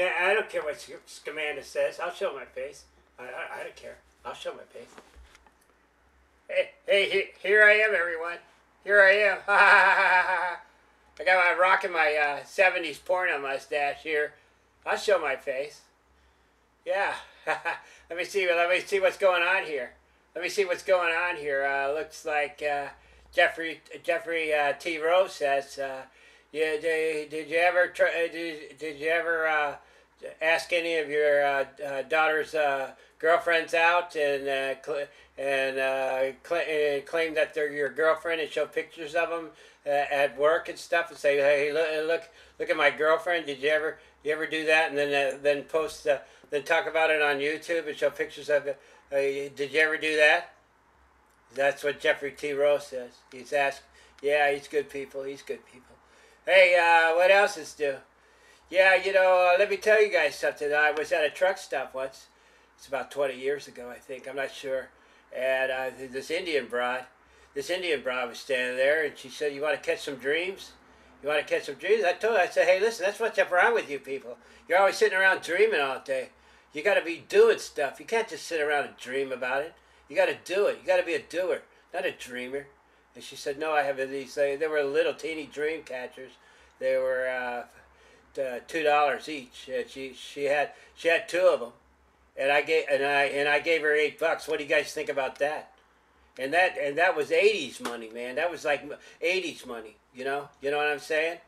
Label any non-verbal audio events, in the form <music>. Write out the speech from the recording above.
Yeah, I don't care what Scamanda says. I'll show my face. I, I, I don't care. I'll show my face. Hey, hey, he- here I am, everyone. Here I am. <laughs> I got my rocking my uh, '70s porno mustache here. I'll show my face. Yeah. <laughs> let me see. Let me see what's going on here. Let me see what's going on here. Uh, looks like uh, Jeffrey Jeffrey uh, T. Rose says. Uh, yeah, did, did you ever try, uh, did, did you ever uh, ask any of your uh, uh, daughter's uh, girlfriends out and uh, cl- and uh, cl- claim that they're your girlfriend and show pictures of them uh, at work and stuff and say, hey, look, look, look at my girlfriend. Did you ever you ever do that? And then then post then talk about it on YouTube and show pictures of it. Did you ever do that? That's what Jeffrey T. Rose says. He's asked. Yeah, he's good people. He's good people. Hey, what else is due? Yeah, you know, uh, let me tell you guys something. I was at a truck stop once. It's about 20 years ago, I think. I'm not sure. And uh, this Indian broad, this Indian broad was standing there, and she said, "You want to catch some dreams? You want to catch some dreams?" I told her, I said, "Hey, listen, that's what's up wrong with you people. You're always sitting around dreaming all day. You got to be doing stuff. You can't just sit around and dream about it. You got to do it. You got to be a doer, not a dreamer." And she said, "No, I have these. Uh, they were little teeny dream catchers. They were uh, uh, two dollars each. And she she had she had two of them, and I gave and I and I gave her eight bucks. What do you guys think about that? And that and that was '80s money, man. That was like '80s money. You know, you know what I'm saying?